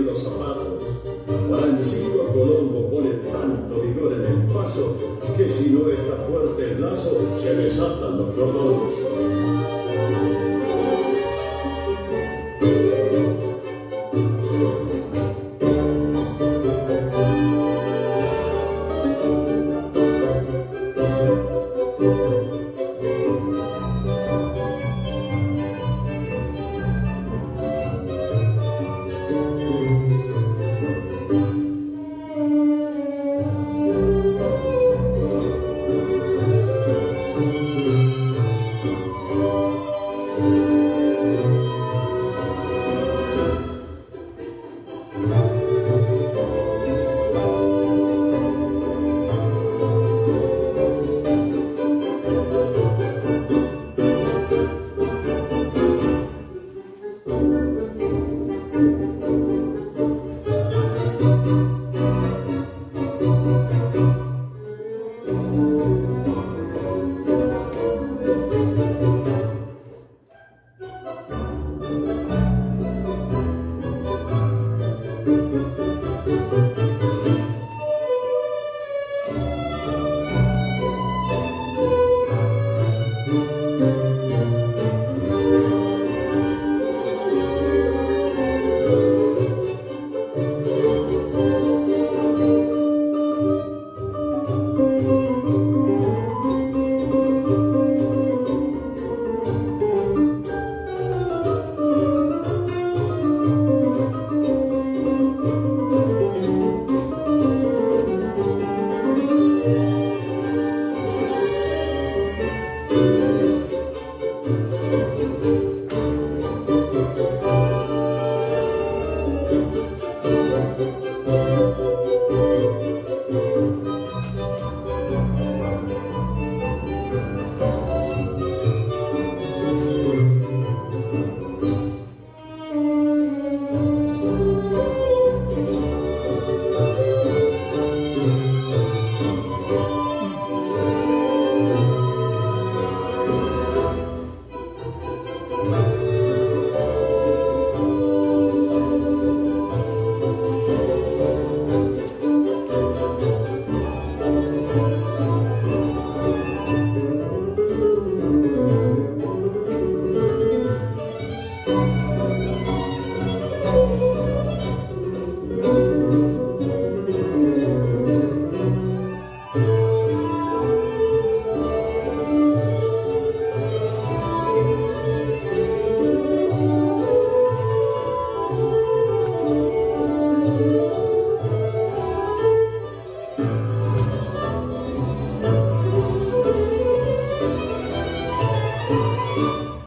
los zapatos. Guarancido a Colombo pone tanto vigor en el paso que si no es